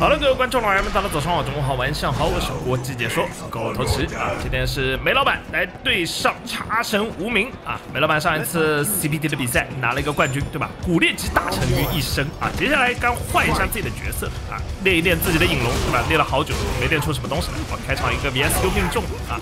好了，各位观众老爷们，大家早上好，中午好，晚上好，我是国际解说狗头奇啊。今天是梅老板来对上茶神无名啊。梅老板上一次 CPT 的比赛拿了一个冠军，对吧？古练级大成于一身啊。接下来刚换一下自己的角色啊，练一练自己的影龙，对吧？练了好久没练出什么东西来。我开场一个 VS 又命中啊。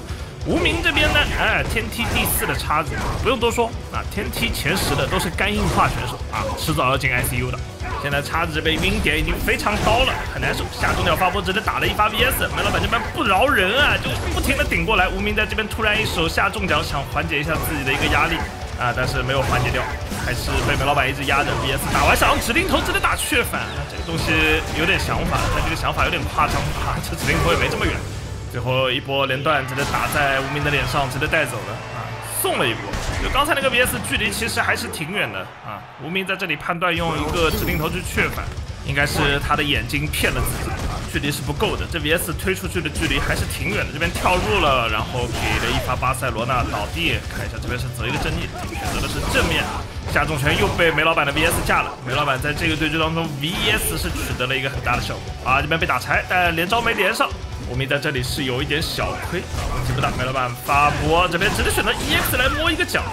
无名这边呢，哎，天梯第四的叉子不用多说啊，天梯前十的都是肝硬化选手啊，迟早要进 ICU 的。现在叉子这边晕点已经非常高了，很难受。下中鸟发波直接打了一发 VS，梅老板这边不饶人啊，就不停的顶过来。无名在这边突然一手下中脚，想缓解一下自己的一个压力啊，但是没有缓解掉，还是被梅老板一直压着。VS 打完上指令头直接打血反，这个东西有点想法，但这个想法有点夸张啊，这指令头也没这么远。最后一波连段，直接打在无名的脸上，直接带走了啊，送了一波。就刚才那个 VS 距离其实还是挺远的啊。无名在这里判断用一个指令头去确反，应该是他的眼睛骗了自己，距离是不够的。这 VS 推出去的距离还是挺远的。这边跳入了，然后给了一发巴塞罗那倒地。看一下这边是择一个正逆，选择的是正面，下重拳又被梅老板的 VS 架了。梅老板在这个对局当中 VS 是取得了一个很大的效果啊，这边被打柴，但连招没连上。无名在这里是有一点小亏啊，问题不大。梅老板发波，这边只能选择 EX 来摸一个奖。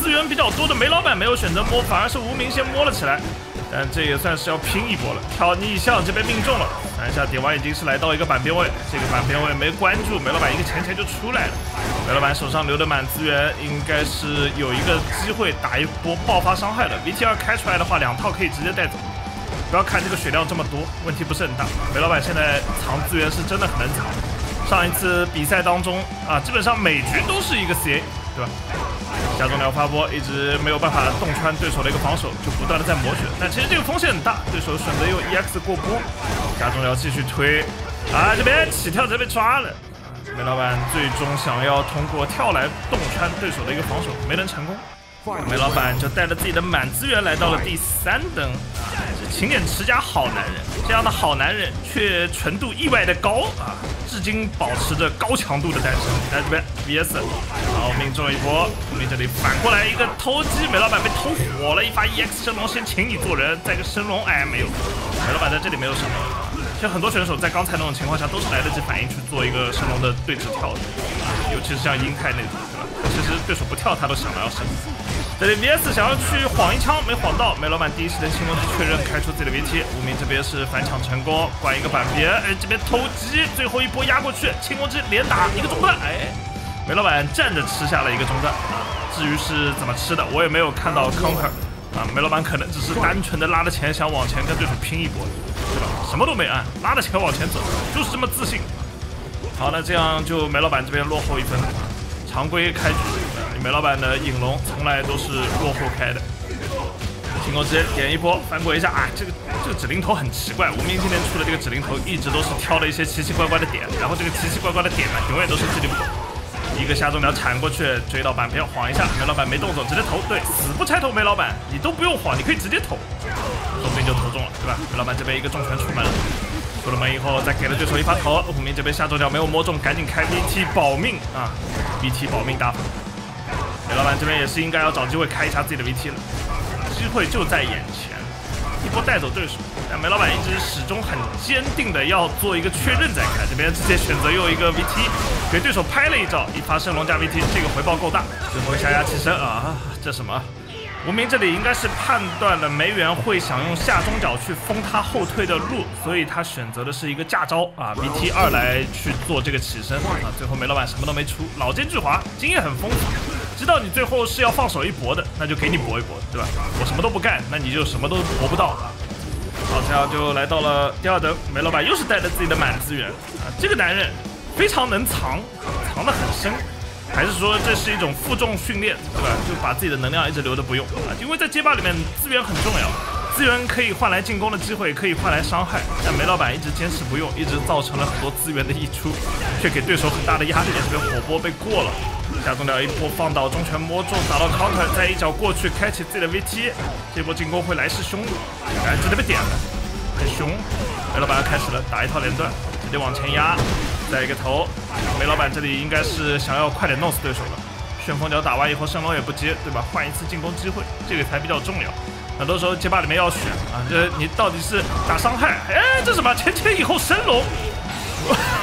资源比较多的梅老板没有选择摸，反而是无名先摸了起来。但这也算是要拼一波了。跳逆向这边命中了，看一下点完已经是来到一个板边位，这个板边位没关注，梅老板一个前前就出来了。梅老板手上留的满资源，应该是有一个机会打一波爆发伤害的。VT 二开出来的话，两套可以直接带走。不要看这个血量这么多，问题不是很大。梅老板现在藏资源是真的很能藏。上一次比赛当中啊，基本上每局都是一个 CA，对吧？加中疗发波一直没有办法洞穿对手的一个防守，就不断的在磨血。但其实这个风险很大，对手选择用 EX 过波，加中疗继续推。啊，这边起跳直接被抓了。梅老板最终想要通过跳来洞穿对手的一个防守，没能成功。梅老板就带着自己的满资源来到了第三等啊，这勤俭持家好男人，这样的好男人却纯度意外的高啊，至今保持着高强度的单身。在这边 VS，好命中一波，无名这里反过来一个偷鸡，梅老板被偷火了，一发。EX 升龙先请你做人，再个升龙，哎没有，梅老板在这里没有升龙。其实很多选手在刚才那种情况下都是来得及反应去做一个升龙的对峙跳的，尤其是像英泰那种，对吧？其实对手不跳他都想到要升。这里 VS 想要去晃一枪没晃到，梅老板第一时间轻功去确认开出自己的 VT，无名这边是反抢成功，关一个板边，哎这边偷鸡，最后一波压过去，轻功机连打一个中断，哎，梅老板站着吃下了一个中断，至于是怎么吃的，我也没有看到 counter。啊，梅老板可能只是单纯的拉着钱想往前跟对手拼一波，对吧？什么都没按，拉着钱往前走，就是这么自信。好，那这样就梅老板这边落后一分。常规开局，梅老板的影龙从来都是落后开的。进攻直接点一波，翻过一下啊，这个这个指令头很奇怪。无名今天出的这个指令头一直都是挑了一些奇奇怪怪的点，然后这个奇奇怪怪的点呢，永远都是自己不懂。一个下中鸟铲过去，追到板边晃一下，梅老板没动作，直接投，对，死不拆头，梅老板，你都不用晃，你可以直接投，说不定就投中了，对吧？梅老板这边一个重拳出门了，出了门以后再给了对手一发头，无名这边下中鸟没有摸中，赶紧开 BT 保命啊，BT 保命大法，梅老板这边也是应该要找机会开一下自己的 VT 了，机会就在眼前。一波带走对手，但梅老板一直始终很坚定的要做一个确认再开，这边直接选择用一个 VT 给对手拍了一招，一发升龙加 VT，这个回报够大。最后下压起身啊，这什么？无名这里应该是判断了梅园会想用下中脚去封他后退的路，所以他选择的是一个架招啊，BT 二来去做这个起身啊。最后梅老板什么都没出，老奸巨猾，经验很丰富。知道你最后是要放手一搏的，那就给你搏一搏，对吧？我什么都不干，那你就什么都搏不到啊！好，这样就来到了第二等，梅老板又是带着自己的满资源啊！这个男人非常能藏，藏得很深，还是说这是一种负重训练，对吧？就把自己的能量一直留着不用啊！因为在街霸里面资源很重要，资源可以换来进攻的机会，可以换来伤害，但梅老板一直坚持不用，一直造成了很多资源的溢出，却给对手很大的压力。这边火波被过了。下中了一波放倒，中拳摸中，打到 counter，再一脚过去，开启自己的 VT，这波进攻会来势汹涌，哎，直接被点了，很凶。梅老板要开始了，打一套连段，直接往前压，再一个头。梅老板这里应该是想要快点弄死对手了，旋风脚打完以后，升龙也不接，对吧？换一次进攻机会，这个才比较重要。很多时候街霸里面要选啊，这你到底是打伤害？哎，这什么前前以后升龙？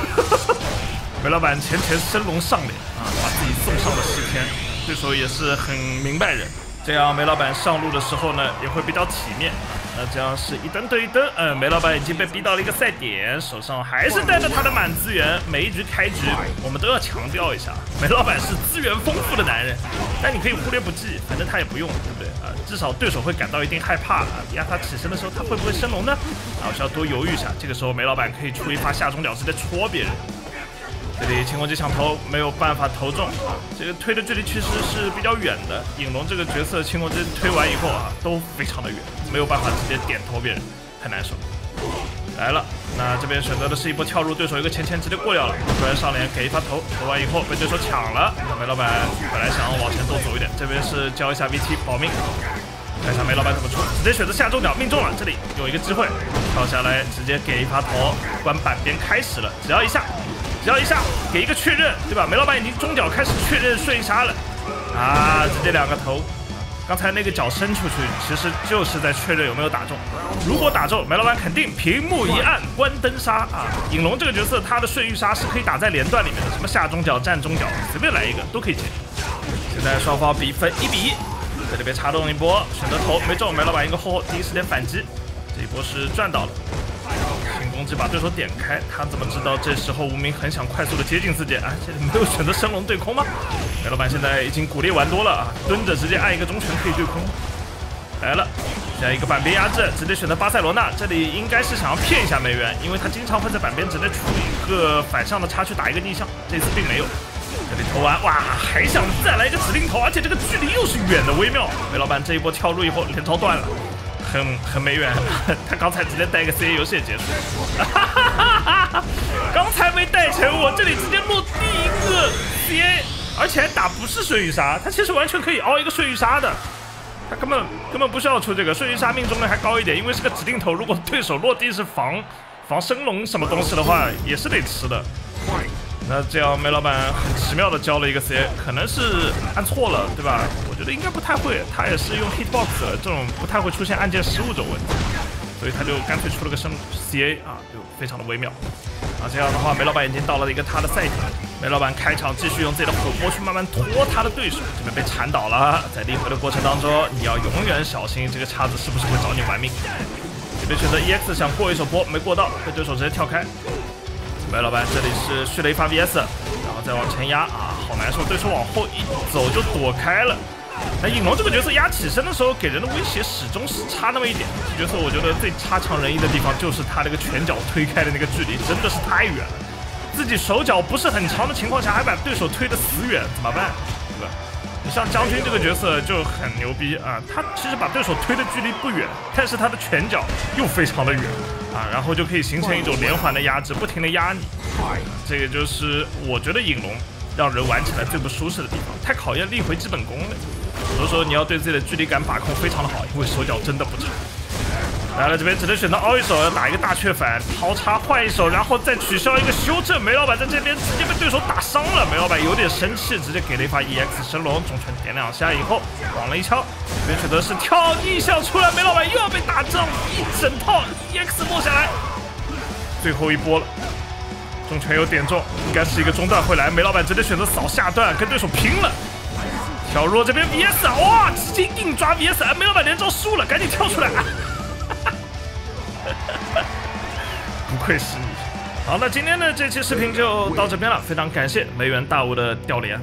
梅老板前前升龙上脸啊，把自己送上了西天，对手也是很明白人。这样梅老板上路的时候呢，也会比较体面。那这样是一灯对一灯，嗯，梅老板已经被逼到了一个赛点，手上还是带着他的满资源。每一局开局，我们都要强调一下，梅老板是资源丰富的男人。但你可以忽略不计，反正他也不用，对不对啊？至少对手会感到一定害怕啊。压他起身的时候，他会不会升龙呢？啊，需要多犹豫一下。这个时候梅老板可以出一发下中了，直接戳别人。这里轻攻击抢头没有办法投中啊，这个推的距离其实是比较远的。影龙这个角色轻攻击推完以后啊，都非常的远，没有办法直接点投别人，太难受。来了，那这边选择的是一波跳入，对手一个前前直接过掉了，突然上脸给一发头，投完以后被对手抢了。那梅老板本来想要往前多走一点，这边是交一下 VT 保命，看一下梅老板怎么出，直接选择下中脚命中了，这里有一个机会跳下来直接给一发头，关板边开始了，只要一下。只要一下给一个确认，对吧？梅老板已经中脚开始确认瞬杀了，啊，直接两个头。刚才那个脚伸出去，其实就是在确认有没有打中。如果打中，梅老板肯定屏幕一按关灯杀啊。影龙这个角色，他的瞬域杀是可以打在连段里面的，什么下中脚、站中脚，随便来一个都可以接。现在双方比分一比一，在这边插动一波，选择投没中，梅老板一个后后第一时间反击，这一波是赚到了。攻击把对手点开，他怎么知道这时候无名很想快速的接近自己啊？这里没有选择升龙对空吗？梅老板现在已经鼓励玩多了啊，蹲着直接按一个中拳可以对空。来了，下一个板边压制，直接选择巴塞罗那，这里应该是想要骗一下梅园，因为他经常会在板边直接出一个反向的插去打一个逆向，这次并没有。这里投完，哇，还想再来一个指令投，而且这个距离又是远的微妙。梅老板这一波跳入以后连招断了。很很没缘，他刚才直接带个 C A 游戏结束，刚才没带成，我这里直接落第一个 C A，而且还打不是瞬域杀，他其实完全可以凹一个瞬域杀的，他根本根本不需要出这个瞬域杀，命中率还高一点，因为是个指定头，如果对手落地是防防升龙什么东西的话，也是得吃的。那这样梅老板很奇妙的交了一个 C A，可能是按错了，对吧？我觉得应该不太会，他也是用 Hitbox 这种不太会出现按键失误这种问题，所以他就干脆出了个升 C A 啊，就非常的微妙。啊，这样的话梅老板已经到了一个他的赛点，梅老板开场继续用自己的火锅去慢慢拖他的对手，这边被铲倒了，在离回的过程当中，你要永远小心这个叉子是不是会找你玩命。这边选择 E X 想过一手波，没过到，被对手直接跳开。喂老板这里是蓄了一发 VS，然后再往前压啊，好难受！对手往后一走就躲开了。那影龙这个角色压起身的时候给人的威胁始终是差那么一点。这角色我觉得最差强人意的地方就是他那个拳脚推开的那个距离真的是太远了，自己手脚不是很长的情况下还把对手推得死远，怎么办？对吧？你像将军这个角色就很牛逼啊，他其实把对手推的距离不远，但是他的拳脚又非常的远。啊，然后就可以形成一种连环的压制，不停的压你。这个就是我觉得影龙让人玩起来最不舒适的地方，太考验力回基本功了。所以说你要对自己的距离感把控非常的好，因为手脚真的不差。来了，这边只能选择凹一手，要打一个大雀反，抛叉换一手，然后再取消一个修正。梅老板在这边直接被对手打伤了，梅老板有点生气，直接给了一发 EX 神龙，中拳点两下以后，晃了一枪，这边选择是跳逆向出来，梅老板又要被打中，一整套 EX 落下来，最后一波了，重拳有点中，应该是一个中段会来，梅老板直接选择扫下段跟对手拼了，小若这边 VS，哇，直接硬抓 VS，梅老板连招输了，赶紧跳出来。啊 不愧是你。好，那今天的这期视频就到这边了，非常感谢梅园大物的调脸。